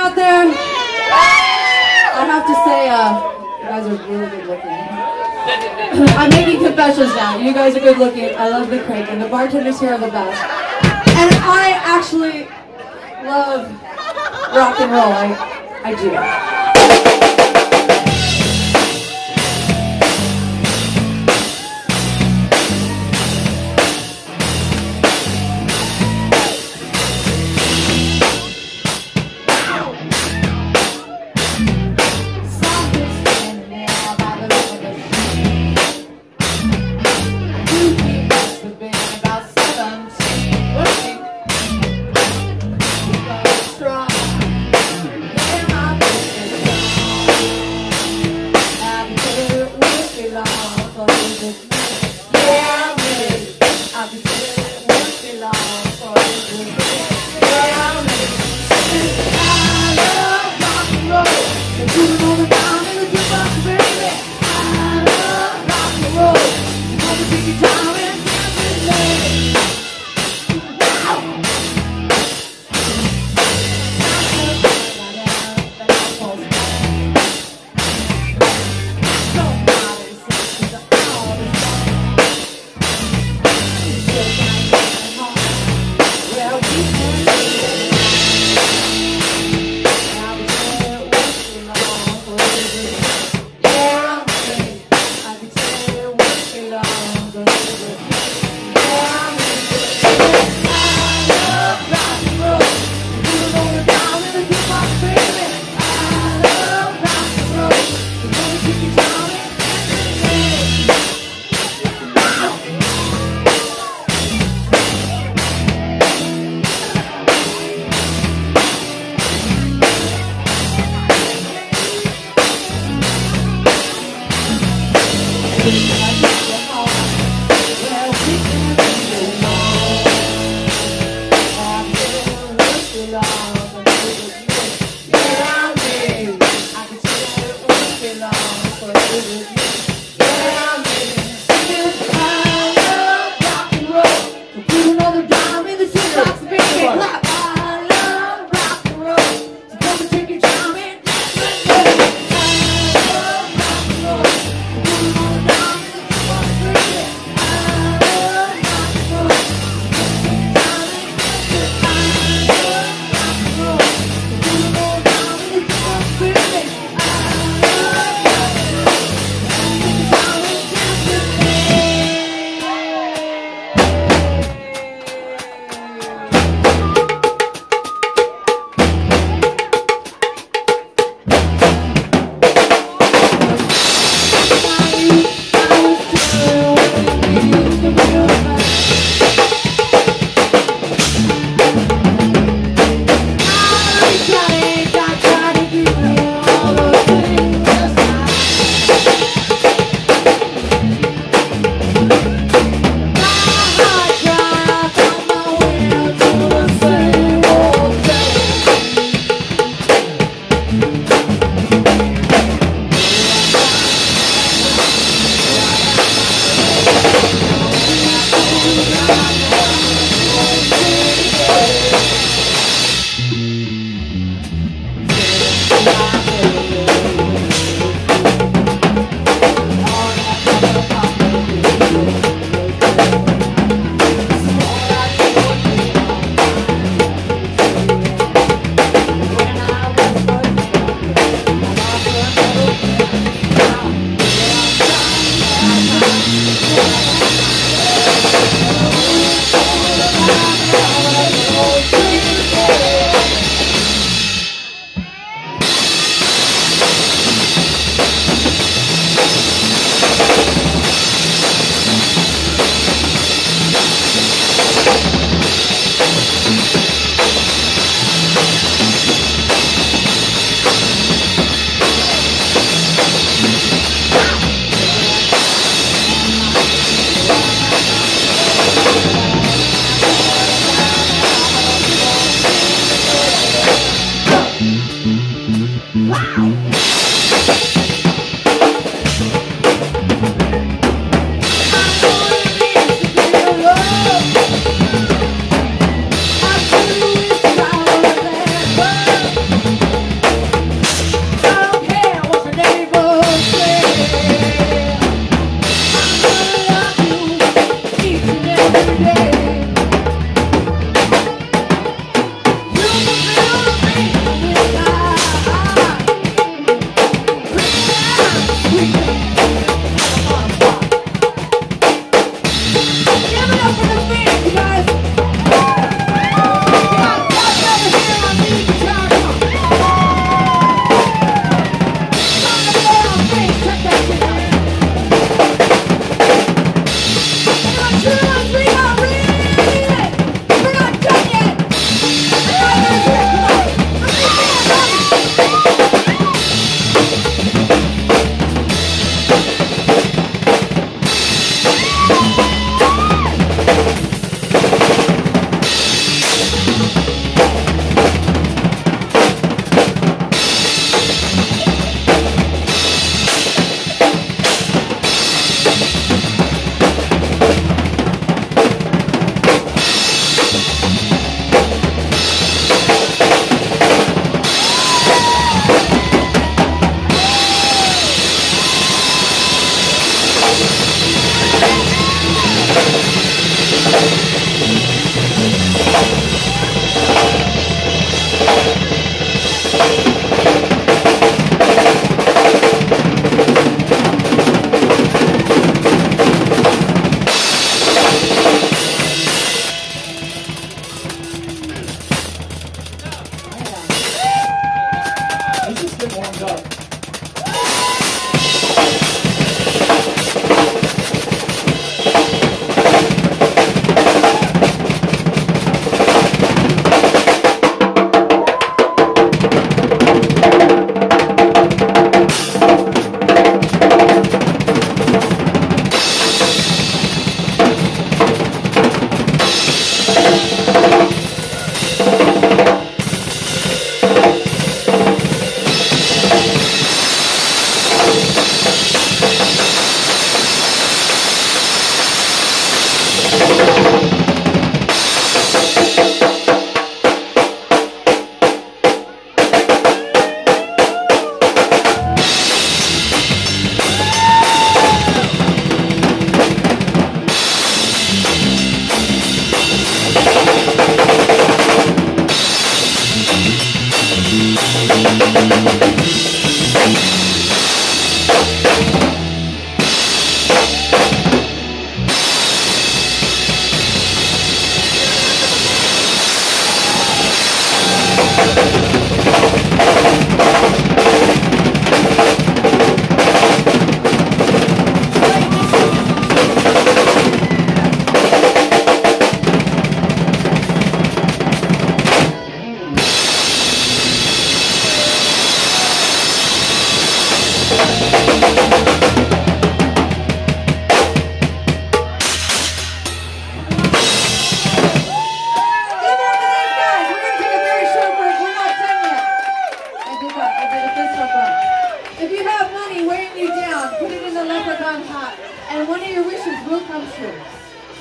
out there? I have to say, uh, you guys are really good looking. I'm making confessions now. You guys are good looking. I love the Kraken, and the bartenders here are the best. And I actually love rock and roll. I, I do. Thank